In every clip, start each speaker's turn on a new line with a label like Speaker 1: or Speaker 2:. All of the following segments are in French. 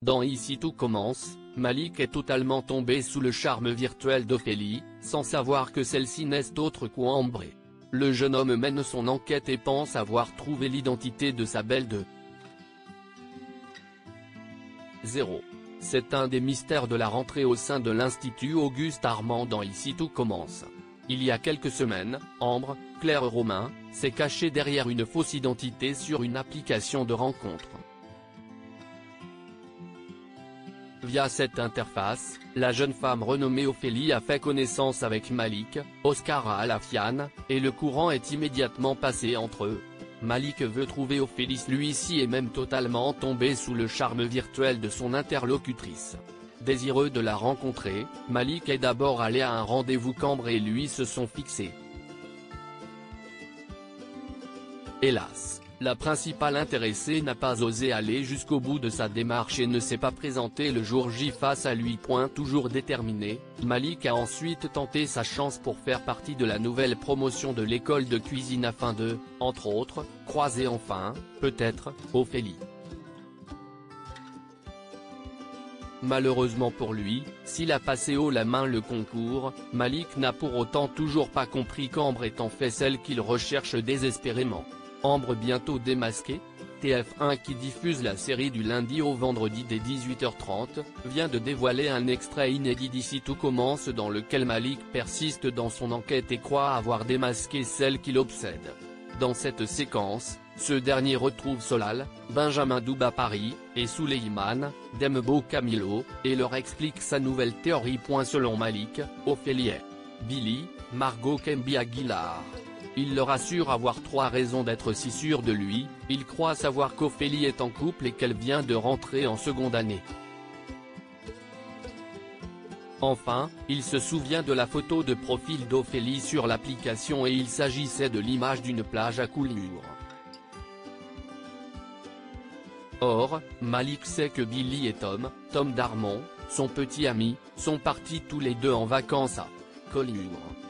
Speaker 1: Dans Ici tout commence, Malik est totalement tombé sous le charme virtuel d'Ophélie, sans savoir que celle-ci n'est autre qu'Ambré. Le jeune homme mène son enquête et pense avoir trouvé l'identité de sa belle de 0. C'est un des mystères de la rentrée au sein de l'Institut Auguste Armand dans Ici tout commence. Il y a quelques semaines, Ambre, Claire Romain, s'est cachée derrière une fausse identité sur une application de rencontre. Via cette interface, la jeune femme renommée Ophélie a fait connaissance avec Malik, Oscar Alafian, et le courant est immédiatement passé entre eux. Malik veut trouver Ophélie lui-ci est même totalement tombé sous le charme virtuel de son interlocutrice. Désireux de la rencontrer, Malik est d'abord allé à un rendez-vous qu'Ambre et lui se sont fixés. Hélas, la principale intéressée n'a pas osé aller jusqu'au bout de sa démarche et ne s'est pas présentée le jour J face à lui. Point toujours déterminé, Malik a ensuite tenté sa chance pour faire partie de la nouvelle promotion de l'école de cuisine afin de, entre autres, croiser enfin, peut-être, Ophélie. Malheureusement pour lui, s'il a passé haut la main le concours, Malik n'a pour autant toujours pas compris qu'Ambre est fait celle qu'il recherche désespérément. Ambre bientôt démasquée TF1 qui diffuse la série du lundi au vendredi dès 18h30, vient de dévoiler un extrait inédit d'ici tout commence dans lequel Malik persiste dans son enquête et croit avoir démasqué celle qui l'obsède. Dans cette séquence, ce dernier retrouve Solal, Benjamin Douba Paris, et Souleyman, Dembo Camilo, et leur explique sa nouvelle théorie. Selon Malik, Ophélie Billy, Margot Kembi Aguilar. Il leur assure avoir trois raisons d'être si sûr de lui, il croit savoir qu'Ophélie est en couple et qu'elle vient de rentrer en seconde année. Enfin, il se souvient de la photo de profil d'Ophélie sur l'application et il s'agissait de l'image d'une plage à coulure. Or, Malik sait que Billy et Tom, Tom Darmon, son petit ami, sont partis tous les deux en vacances à Collioure.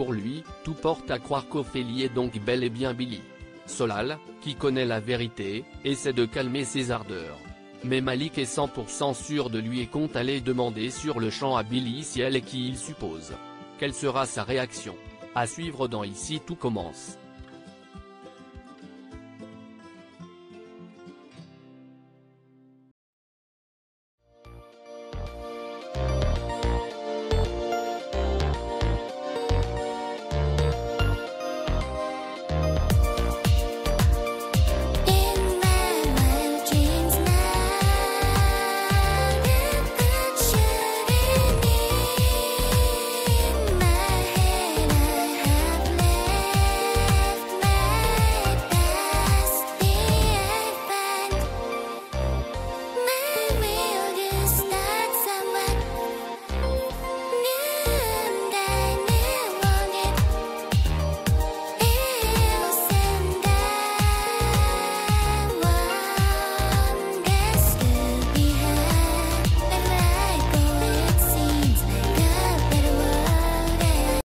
Speaker 1: Pour lui, tout porte à croire qu'Ophélie est donc bel et bien Billy. Solal, qui connaît la vérité, essaie de calmer ses ardeurs. Mais Malik est 100% sûr de lui et compte aller demander sur le champ à Billy si elle est qui il suppose. Quelle sera sa réaction? À suivre dans Ici tout commence.